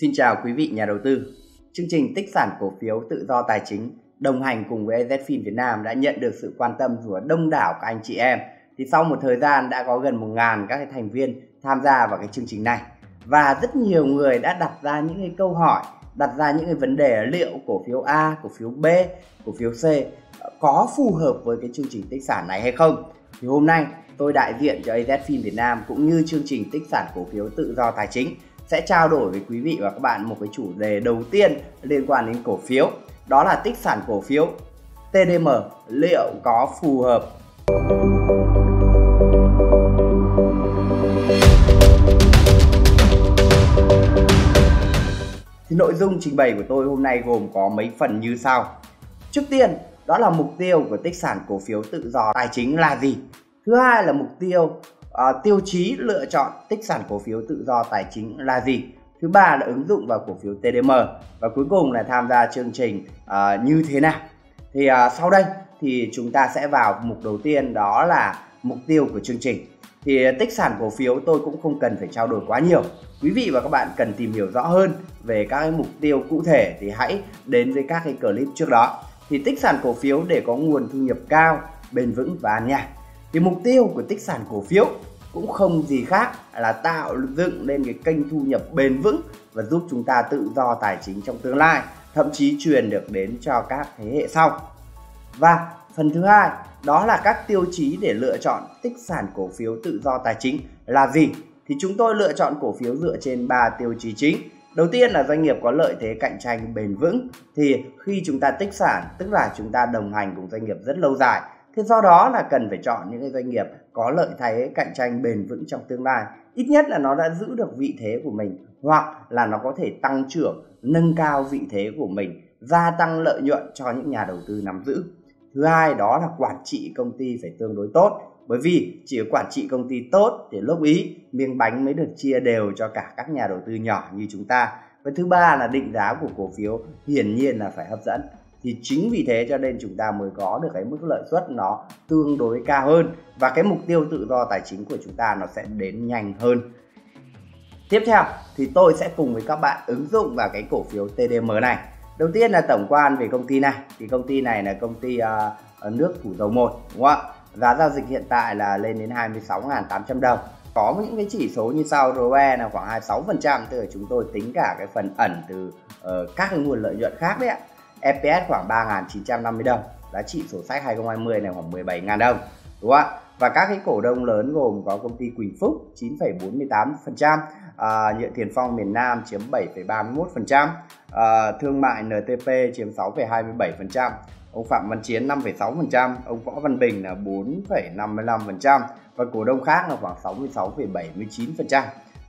Xin chào quý vị nhà đầu tư. Chương trình tích sản cổ phiếu tự do tài chính đồng hành cùng với EZFIN Việt Nam đã nhận được sự quan tâm của đông đảo các anh chị em. Thì sau một thời gian đã có gần 1.000 các thành viên tham gia vào cái chương trình này. Và rất nhiều người đã đặt ra những cái câu hỏi, đặt ra những cái vấn đề liệu cổ phiếu A, cổ phiếu B, cổ phiếu C có phù hợp với cái chương trình tích sản này hay không. Thì hôm nay tôi đại diện cho AZFIN Việt Nam cũng như chương trình tích sản cổ phiếu tự do tài chính sẽ trao đổi với quý vị và các bạn một cái chủ đề đầu tiên liên quan đến cổ phiếu, đó là tích sản cổ phiếu TDM liệu có phù hợp? Thì nội dung trình bày của tôi hôm nay gồm có mấy phần như sau. Trước tiên, đó là mục tiêu của tích sản cổ phiếu tự do tài chính là gì? Thứ hai là mục tiêu à, tiêu chí lựa chọn tích sản cổ phiếu tự do tài chính là gì? Thứ ba là ứng dụng vào cổ phiếu TDM và cuối cùng là tham gia chương trình à, như thế nào? Thì à, sau đây thì chúng ta sẽ vào mục đầu tiên đó là mục tiêu của chương trình. Thì tích sản cổ phiếu tôi cũng không cần phải trao đổi quá nhiều. Quý vị và các bạn cần tìm hiểu rõ hơn về các cái mục tiêu cụ thể thì hãy đến với các cái clip trước đó. Thì tích sản cổ phiếu để có nguồn thu nhập cao bền vững và an nhàn thì mục tiêu của tích sản cổ phiếu cũng không gì khác là tạo dựng lên cái kênh thu nhập bền vững và giúp chúng ta tự do tài chính trong tương lai, thậm chí truyền được đến cho các thế hệ sau. Và phần thứ hai, đó là các tiêu chí để lựa chọn tích sản cổ phiếu tự do tài chính là gì? Thì chúng tôi lựa chọn cổ phiếu dựa trên 3 tiêu chí chính. Đầu tiên là doanh nghiệp có lợi thế cạnh tranh bền vững. Thì khi chúng ta tích sản, tức là chúng ta đồng hành cùng doanh nghiệp rất lâu dài Thế do đó là cần phải chọn những cái doanh nghiệp có lợi thế cạnh tranh bền vững trong tương lai. Ít nhất là nó đã giữ được vị thế của mình hoặc là nó có thể tăng trưởng, nâng cao vị thế của mình, gia tăng lợi nhuận cho những nhà đầu tư nắm giữ. Thứ hai đó là quản trị công ty phải tương đối tốt bởi vì chỉ có quản trị công ty tốt thì lúc ý miếng bánh mới được chia đều cho cả các nhà đầu tư nhỏ như chúng ta. Và thứ ba là định giá của cổ phiếu hiển nhiên là phải hấp dẫn thì chính vì thế cho nên chúng ta mới có được cái mức lợi suất nó tương đối cao hơn. Và cái mục tiêu tự do tài chính của chúng ta nó sẽ đến nhanh hơn. Tiếp theo thì tôi sẽ cùng với các bạn ứng dụng vào cái cổ phiếu TDM này. Đầu tiên là tổng quan về công ty này. Thì công ty này là công ty uh, nước thủ dầu một đúng không ạ? Giá giao dịch hiện tại là lên đến 26.800 đồng. Có những cái chỉ số như sau ROE là khoảng 26% tức là chúng tôi tính cả cái phần ẩn từ uh, các cái nguồn lợi nhuận khác đấy ạ. EPS khoảng 3.950 đồng. Giá trị sổ sách 2020 này khoảng 17.000 đồng đúng không ạ? Và các cái cổ đông lớn gồm có công ty Quỳnh Phúc 9,48%, à, Nhựa tiền Phong miền Nam chiếm 7,31%, à, Thương mại NTP chiếm 6,27%, ông Phạm Văn Chiến 5,6%, ông Võ Văn Bình là 4,55% và cổ đông khác là khoảng 66,79%.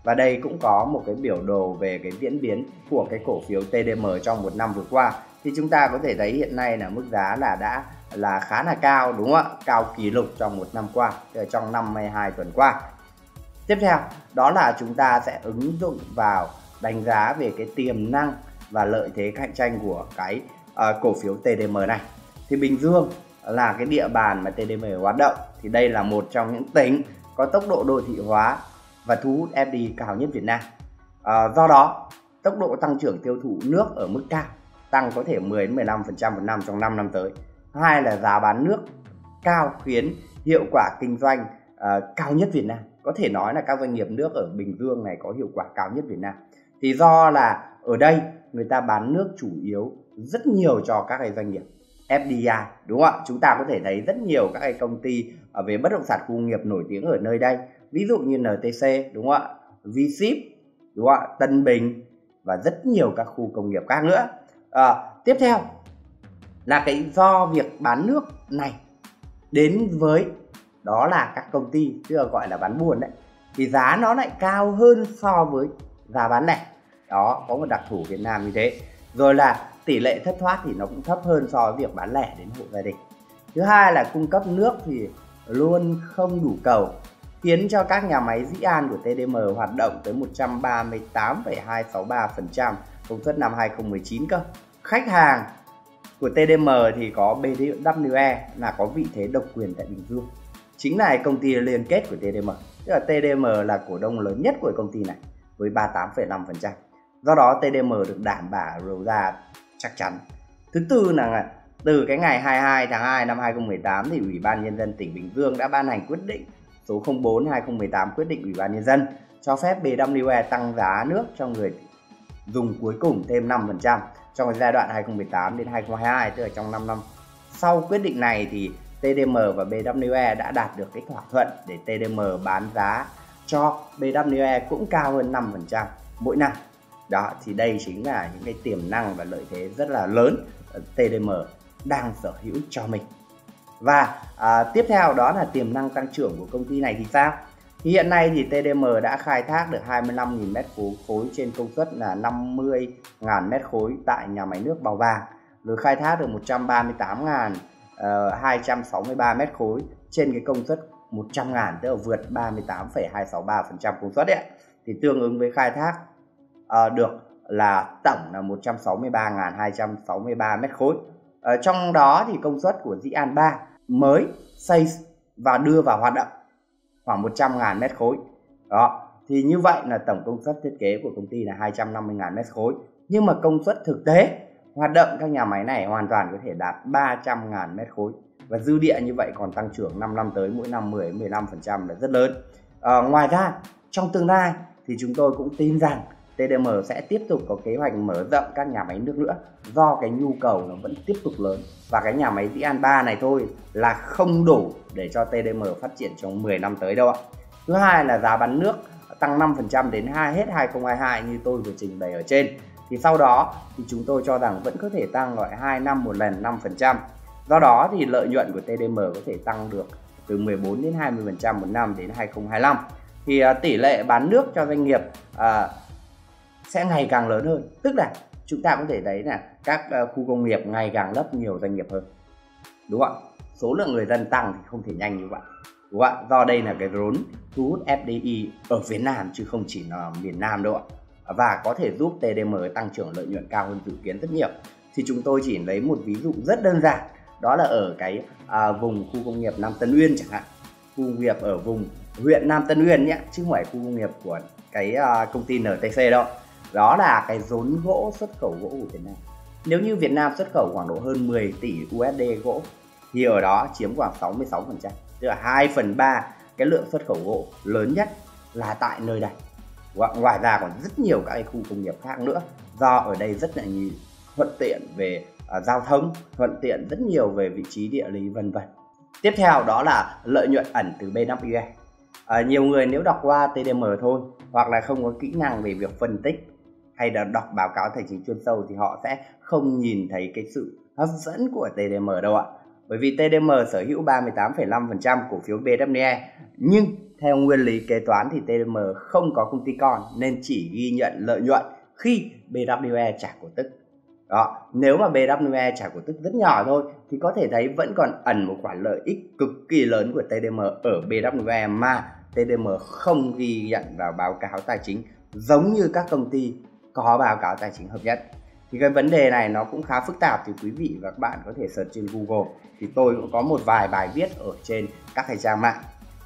Và đây cũng có một cái biểu đồ về cái diễn biến của cái cổ phiếu TDM trong một năm vừa qua thì chúng ta có thể thấy hiện nay là mức giá là đã là khá là cao đúng không ạ? Cao kỷ lục trong một năm qua ờ, trong 52 tuần qua. Tiếp theo đó là chúng ta sẽ ứng dụng vào đánh giá về cái tiềm năng và lợi thế cạnh tranh của cái uh, cổ phiếu TDM này. Thì Bình Dương là cái địa bàn mà TDM hoạt động. Thì đây là một trong những tỉnh có tốc độ đô thị hóa và thu hút FDI cao nhất Việt Nam. À, do đó tốc độ tăng trưởng tiêu thụ nước ở mức cao tăng có thể 10 đến 15% một năm trong 5 năm tới. Hai là giá bán nước cao khiến hiệu quả kinh doanh uh, cao nhất Việt Nam. Có thể nói là các doanh nghiệp nước ở Bình Dương này có hiệu quả cao nhất Việt Nam. Thì do là ở đây người ta bán nước chủ yếu rất nhiều cho các cái doanh nghiệp FDI đúng không ạ? Chúng ta có thể thấy rất nhiều các cái công ty về bất động sản khu nghiệp nổi tiếng ở nơi đây. Ví dụ như NTC đúng không ạ? vship đúng không ạ? Tân Bình và rất nhiều các khu công nghiệp khác nữa à, tiếp theo là cái do việc bán nước này đến với đó là các công ty tức là gọi là bán buôn đấy thì giá nó lại cao hơn so với giá bán lẻ. Đó có một đặc thù Việt Nam như thế. Rồi là tỷ lệ thất thoát thì nó cũng thấp hơn so với việc bán lẻ đến hộ gia đình. Thứ hai là cung cấp nước thì luôn không đủ cầu khiến cho các nhà máy dĩ an của TDM hoạt động tới 138,263% công suất năm 2019 cơ. Khách hàng của TDM thì có BWE là có vị thế độc quyền tại Bình Dương. Chính là công ty liên kết của TDM. Tức là TDM là cổ đông lớn nhất của công ty này với 38,5%. do đó TDM được đảm bảo đầu ra chắc chắn thứ tư là từ cái ngày 22 tháng 2 năm 2018 thì Ủy ban Nhân dân tỉnh Bình Dương đã ban hành quyết định số 04 2018 quyết định Ủy ban Nhân dân cho phép BWE tăng giá nước cho người dùng cuối cùng thêm 5% trong giai đoạn 2018 đến 2022 tức là trong 5 năm. Sau quyết định này thì TDM và BWE đã đạt được cái thỏa thuận để TDM bán giá cho BWE cũng cao hơn 5% mỗi năm. Đó thì đây chính là những cái tiềm năng và lợi thế rất là lớn TDM đang sở hữu cho mình. Và à, tiếp theo đó là tiềm năng tăng trưởng của công ty này thì sao? Hiện nay thì TDM đã khai thác được 25.000 mét khối trên công suất là 50.000 mét khối tại nhà máy nước Bào Vàng. Rồi khai thác được 138.263 ờ, mét khối trên cái công suất 100.000, tức là vượt 38,263% công suất đấy thì tương ứng với khai thác uh, được là tổng là 163.263 mét khối. Uh, trong đó thì công suất của Dĩ An 3 mới xây và đưa vào hoạt động khoảng 100 ngàn mét khối. Đó thì như vậy là tổng công suất thiết kế của công ty là 250 ngàn mét khối. Nhưng mà công suất thực tế hoạt động các nhà máy này hoàn toàn có thể đạt 300 ngàn mét khối. Và dư địa như vậy còn tăng trưởng 5 năm tới mỗi năm 10 15 phần trăm là rất lớn. À, ngoài ra trong tương lai thì chúng tôi cũng tin rằng TDM sẽ tiếp tục có kế hoạch mở rộng các nhà máy nước nữa do cái nhu cầu nó vẫn tiếp tục lớn và cái nhà máy Dĩ An 3 này thôi là không đủ để cho TDM phát triển trong 10 năm tới đâu ạ. Thứ hai là giá bán nước tăng 5% đến 2 hết 2022 như tôi vừa trình bày ở trên. Thì sau đó thì chúng tôi cho rằng vẫn có thể tăng loại 2 năm một lần 5%. Do đó thì lợi nhuận của TDM có thể tăng được từ 14 đến 20% một năm đến 2025. Thì uh, tỷ lệ bán nước cho doanh nghiệp uh, sẽ ngày càng lớn hơn. Tức là chúng ta có thể thấy là các ờ, khu công nghiệp ngày càng lấp nhiều doanh nghiệp hơn. Đúng không ạ? Số lượng người dân tăng thì không thể nhanh như vậy. Đúng không ạ? Do đây là cái vốn thu hút FDI ở Việt Nam chứ không chỉ là miền Nam đâu ạ. Và có thể giúp TDM tăng trưởng lợi nhuận cao hơn dự kiến rất nhiều. Thì chúng tôi chỉ lấy một ví dụ rất đơn giản đó là ở cái à, vùng khu công nghiệp Nam Tân Uyên chẳng hạn khu công nghiệp ở vùng huyện Nam Tân Uyên nhé chứ không phải khu công nghiệp của cái à, công ty NTC đâu đó là cái rốn gỗ xuất khẩu gỗ của Việt Nam. Nếu như Việt Nam xuất khẩu khoảng độ hơn 10 tỷ USD gỗ thì ở đó chiếm khoảng 66% tức là 2 phần 3 cái lượng xuất khẩu gỗ lớn nhất là tại nơi đây. Ngoài ra còn rất nhiều các cái khu công nghiệp khác nữa. Do ở đây rất là nhiều thuận tiện về uh, giao thông thuận tiện rất nhiều về vị trí địa lý vân vân. Tiếp theo đó là lợi nhuận ẩn từ BWE à, nhiều người nếu đọc qua TDM thôi hoặc là không có kỹ năng về việc phân tích hay là đọc báo cáo tài chính chuyên sâu thì họ sẽ không nhìn thấy cái sự hấp dẫn của TDM đâu ạ. Bởi vì TDM sở hữu 38,5% cổ phiếu BWE nhưng theo nguyên lý kế toán thì TDM không có công ty con nên chỉ ghi nhận lợi nhuận khi BWE trả cổ tức. Đó nếu mà BWE trả cổ tức rất nhỏ thôi thì có thể thấy vẫn còn ẩn một khoản lợi ích cực kỳ lớn của TDM ở BWE mà TDM không ghi nhận vào báo cáo tài chính giống như các công ty có báo cáo tài chính hợp nhất thì cái vấn đề này nó cũng khá phức tạp thì quý vị và các bạn có thể search trên Google thì tôi cũng có một vài bài viết ở trên các cái trang mạng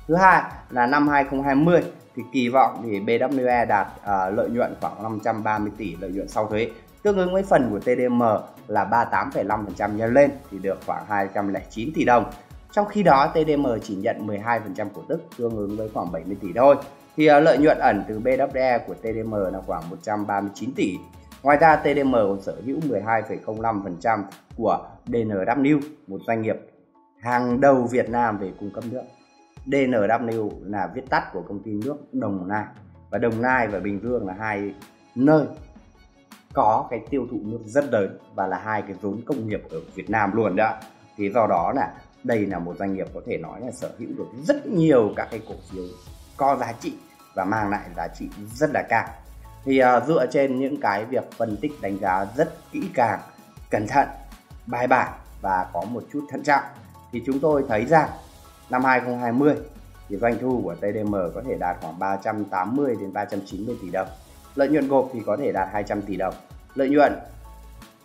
thứ hai là năm 2020 thì kỳ vọng thì BWE đạt uh, lợi nhuận khoảng 530 tỷ lợi nhuận sau thuế tương ứng với phần của TDM là 38,5% nhân lên thì được khoảng 209 tỷ đồng. Trong khi đó TDM chỉ nhận 12% cổ tức tương ứng với khoảng 70 tỷ thôi. Thì à, lợi nhuận ẩn từ BWE của TDM là khoảng 139 tỷ. Ngoài ra TDM còn sở hữu 12,05% của DNW, một doanh nghiệp hàng đầu Việt Nam về cung cấp nước. DNW là viết tắt của công ty nước Đồng Nai và Đồng Nai và Bình Dương là hai nơi có cái tiêu thụ nước rất lớn và là hai cái rốn công nghiệp ở Việt Nam luôn đó thì do đó là đây là một doanh nghiệp có thể nói là sở hữu được rất nhiều các cái cổ phiếu có giá trị và mang lại giá trị rất là cao thì uh, dựa trên những cái việc phân tích đánh giá rất kỹ càng cẩn thận bài bản và có một chút thận trọng thì chúng tôi thấy rằng năm 2020 thì doanh thu của TDM có thể đạt khoảng 380 đến 390 tỷ đồng Lợi nhuận gộp thì có thể đạt 200 tỷ đồng. Lợi nhuận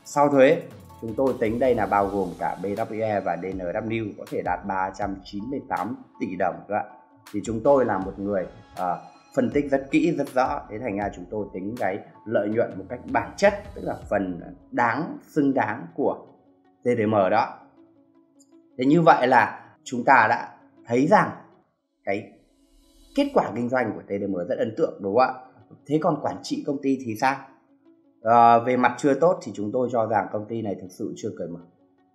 sau thuế chúng tôi tính đây là bao gồm cả BWE và DNW có thể đạt 398 tỷ đồng các bạn. Thì chúng tôi là một người uh, phân tích rất kỹ rất rõ. Thế thành ra chúng tôi tính cái lợi nhuận một cách bản chất tức là phần đáng xứng đáng của TDM đó. Thế như vậy là chúng ta đã thấy rằng cái kết quả kinh doanh của TDM rất ấn tượng đúng không ạ? Thế còn quản trị công ty thì sao? À, về mặt chưa tốt thì chúng tôi cho rằng công ty này thực sự chưa cởi mở.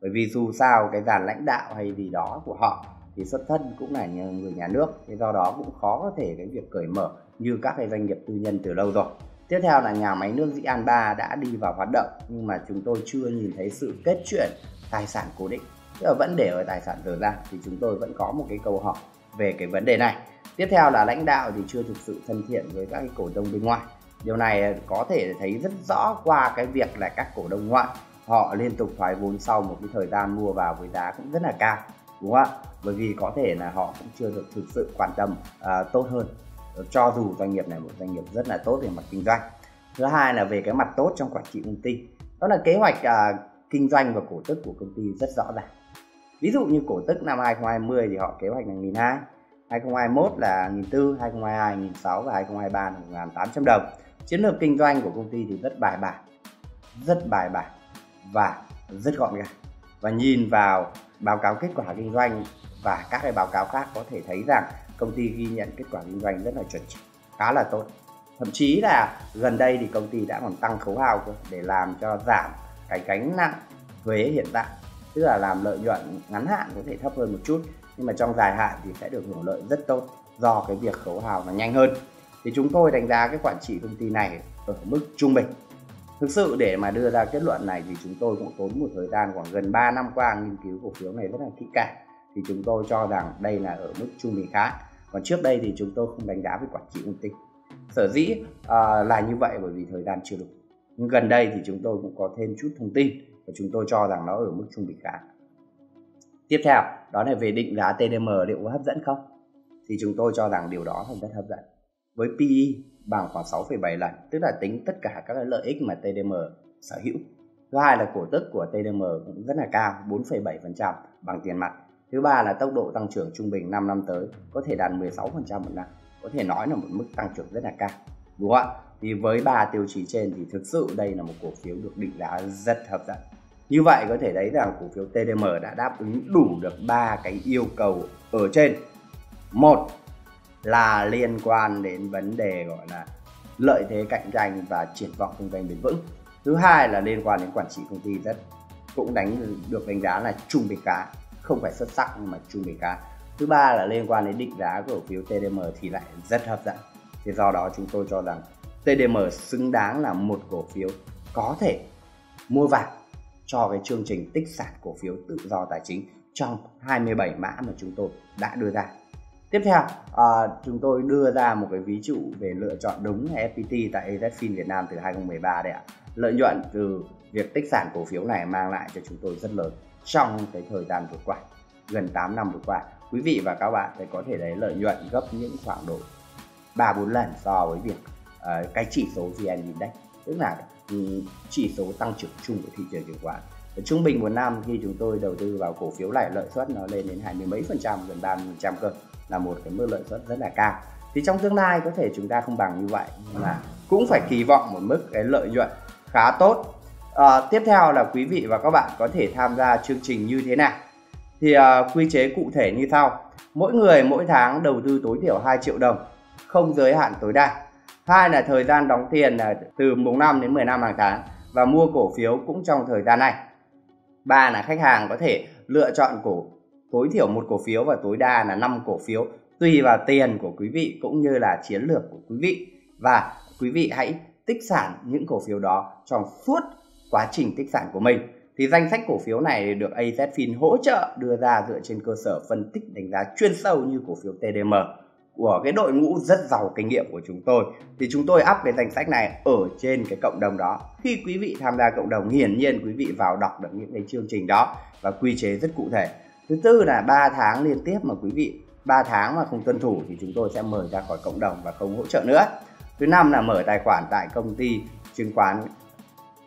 Bởi vì dù sao cái dàn lãnh đạo hay gì đó của họ thì xuất thân cũng là người nhà nước. Thì do đó cũng khó có thể cái việc cởi mở như các cái doanh nghiệp tư nhân từ lâu rồi. Tiếp theo là nhà máy nước Dĩ An 3 đã đi vào hoạt động, nhưng mà chúng tôi chưa nhìn thấy sự kết chuyển tài sản cố định. Tức là vẫn để ở tài sản rời ra thì chúng tôi vẫn có một cái câu hỏi về cái vấn đề này. Tiếp theo là lãnh đạo thì chưa thực sự thân thiện với các cái cổ đông bên ngoài. Điều này có thể thấy rất rõ qua cái việc là các cổ đông ngoại, họ liên tục thoái vốn sau một cái thời gian mua vào với giá cũng rất là cao đúng không ạ? Bởi vì có thể là họ cũng chưa được thực sự quan tâm à, tốt hơn. Cho dù doanh nghiệp này một doanh nghiệp rất là tốt về mặt kinh doanh. Thứ hai là về cái mặt tốt trong quản trị công ty. Đó là kế hoạch à, kinh doanh và cổ tức của công ty rất rõ ràng. Ví dụ như cổ tức năm 2020 thì họ kế hoạch là 1.200 2021 là 1.400 2022 1.600 và 2023 là 1.800 đồng. Chiến lược kinh doanh của công ty thì rất bài bản rất bài bản và rất gọn gàng. Và nhìn vào báo cáo kết quả kinh doanh và các cái báo cáo khác có thể thấy rằng công ty ghi nhận kết quả kinh doanh rất là chuẩn chỉnh khá là tốt. Thậm chí là gần đây thì công ty đã còn tăng khấu hao cơ để làm cho giảm cái gánh nặng thuế hiện tại, tức là làm lợi nhuận ngắn hạn có thể thấp hơn một chút, nhưng mà trong dài hạn thì sẽ được hưởng lợi rất tốt do cái việc khấu hao nó nhanh hơn. Thì chúng tôi đánh giá cái quản trị công ty này ở mức trung bình thực sự để mà đưa ra kết luận này thì chúng tôi cũng tốn một thời gian khoảng gần 3 năm qua nghiên cứu cổ phiếu này rất là kỹ càng. Thì chúng tôi cho rằng đây là ở mức trung bình khá. Còn trước đây thì chúng tôi không đánh giá về quản trị công ty sở dĩ uh, là như vậy bởi vì thời gian chưa đủ. Nhưng gần đây thì chúng tôi cũng có thêm chút thông tin và chúng tôi cho rằng nó ở mức trung bình khá. Tiếp theo đó là về định giá TDM liệu có hấp dẫn không? Thì chúng tôi cho rằng điều đó là rất hấp dẫn. Với PE bằng khoảng 6,7 lần tức là tính tất cả các lợi ích mà TDM sở hữu. Thứ hai là cổ tức của TDM cũng rất là cao 4,7% bằng tiền mặt. Thứ ba là tốc độ tăng trưởng trung bình 5 năm tới có thể đạt 16% một năm có thể nói là một mức tăng trưởng rất là cao đúng không ạ? Thì với ba tiêu chí trên thì thực sự đây là một cổ phiếu được định giá rất hấp dẫn như vậy có thể thấy rằng cổ phiếu TDM đã đáp ứng đủ được ba cái yêu cầu ở trên. Một là liên quan đến vấn đề, gọi là, lợi thế cạnh tranh và triển vọng kinh doanh bền vững. Thứ hai là liên quan đến quản trị công ty rất, cũng đánh được đánh giá là trung bình khá không phải xuất sắc nhưng mà trung bình khá thứ ba là liên quan đến định giá của cổ phiếu TDM thì lại rất hấp dẫn. Thì do đó chúng tôi cho rằng TDM xứng đáng là một cổ phiếu có thể mua vào cho cái chương trình tích sản cổ phiếu tự do tài chính trong 27 mã mà chúng tôi đã đưa ra tiếp theo à, chúng tôi đưa ra một cái ví dụ về lựa chọn đúng FPT tại AZFIN Việt Nam từ 2013 đấy ạ. Lợi nhuận từ việc tích sản cổ phiếu này mang lại cho chúng tôi rất lớn trong cái thời gian vừa qua gần 8 năm vừa qua. Quý vị và các bạn sẽ có thể lấy lợi nhuận gấp những khoảng độ 3 4 lần so với việc uh, cái chỉ số VN Index tức là um, chỉ số tăng trưởng chung của thị trường chứng khoán. Trung bình một năm khi chúng tôi đầu tư vào cổ phiếu này lợi suất nó lên đến hai mươi mấy phần trăm gần 30 phần trăm cơ là một cái mức lợi suất rất là cao. Thì trong tương lai có thể chúng ta không bằng như vậy nhưng mà cũng phải kỳ vọng một mức cái lợi nhuận khá tốt. À, tiếp theo là quý vị và các bạn có thể tham gia chương trình như thế nào? Thì à, quy chế cụ thể như sau. Mỗi người mỗi tháng đầu tư tối thiểu 2 triệu đồng không giới hạn tối đa. Hai là thời gian đóng tiền là từ mùng 5 đến 10 năm hàng tháng và mua cổ phiếu cũng trong thời gian này. Ba là khách hàng có thể lựa chọn cổ tối thiểu một cổ phiếu và tối đa là 5 cổ phiếu, tùy vào tiền của quý vị cũng như là chiến lược của quý vị. Và quý vị hãy tích sản những cổ phiếu đó trong suốt quá trình tích sản của mình. Thì danh sách cổ phiếu này được AZFIN hỗ trợ đưa ra dựa trên cơ sở phân tích đánh giá chuyên sâu như cổ phiếu TDM của cái đội ngũ rất giàu kinh nghiệm của chúng tôi. Thì chúng tôi up cái danh sách này ở trên cái cộng đồng đó. Khi quý vị tham gia cộng đồng, hiển nhiên quý vị vào đọc được những cái chương trình đó và quy chế rất cụ thể thứ tư là 3 tháng liên tiếp mà quý vị 3 tháng mà không tuân thủ thì chúng tôi sẽ mời ra khỏi cộng đồng và không hỗ trợ nữa. Thứ năm là mở tài khoản tại công ty chứng khoán.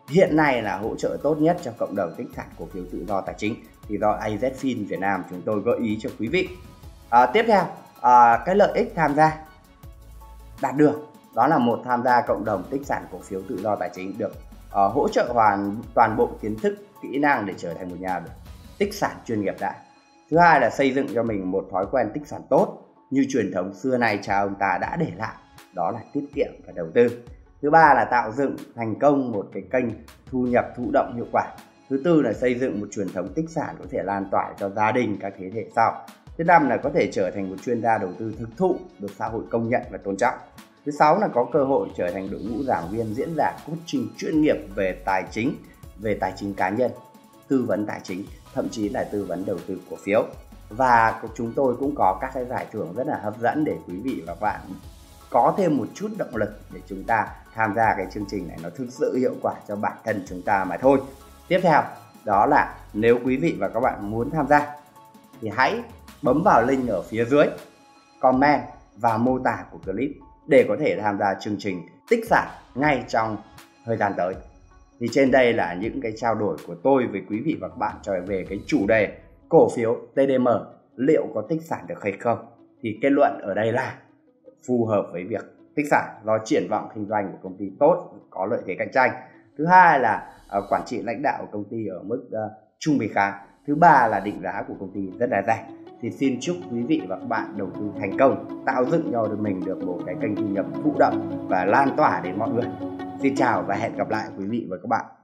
Hiện nay là hỗ trợ tốt nhất cho cộng đồng tích sản cổ phiếu tự do tài chính thì do AZFIN Việt Nam chúng tôi gợi ý cho quý vị. À, tiếp theo à, cái lợi ích tham gia. Đạt được đó là một tham gia cộng đồng tích sản cổ phiếu tự do tài chính được uh, hỗ trợ hoàn toàn bộ kiến thức kỹ năng để trở thành một nhà tích sản chuyên nghiệp đại thứ hai là xây dựng cho mình một thói quen tích sản tốt, như truyền thống xưa nay cha ông ta đã để lại, đó là tiết kiệm và đầu tư. Thứ ba là tạo dựng, thành công một cái kênh thu nhập thụ động hiệu quả. Thứ tư là xây dựng một truyền thống tích sản có thể lan tỏa cho gia đình, các thế hệ sau. Thứ năm là có thể trở thành một chuyên gia đầu tư thực thụ, được xã hội công nhận và tôn trọng. Thứ sáu là có cơ hội trở thành đội ngũ giảng viên diễn giả, coaching chuyên nghiệp về tài chính, về tài chính cá nhân, tư vấn tài chính thậm chí là tư vấn đầu tư cổ phiếu. Và chúng tôi cũng có các cái giải thưởng rất là hấp dẫn để quý vị và các bạn có thêm một chút động lực để chúng ta tham gia cái chương trình này. Nó thực sự hiệu quả cho bản thân chúng ta mà thôi. Tiếp theo, đó là nếu quý vị và các bạn muốn tham gia, thì hãy bấm vào link ở phía dưới, comment và mô tả của clip để có thể tham gia chương trình tích sản ngay trong thời gian tới thì trên đây là những cái trao đổi của tôi với quý vị và các bạn trở về cái chủ đề cổ phiếu TDM liệu có tích sản được hay không? Thì kết luận ở đây là phù hợp với việc tích sản do triển vọng kinh doanh của công ty tốt có lợi thế cạnh tranh. Thứ hai là uh, quản trị lãnh đạo của công ty ở mức uh, trung bình khá. Thứ ba là định giá của công ty rất là rẻ. Thì xin chúc quý vị và các bạn đầu tư thành công tạo dựng cho mình được một cái kênh thu nhập thụ động và lan tỏa đến mọi người xin chào và hẹn gặp lại quý vị và các bạn.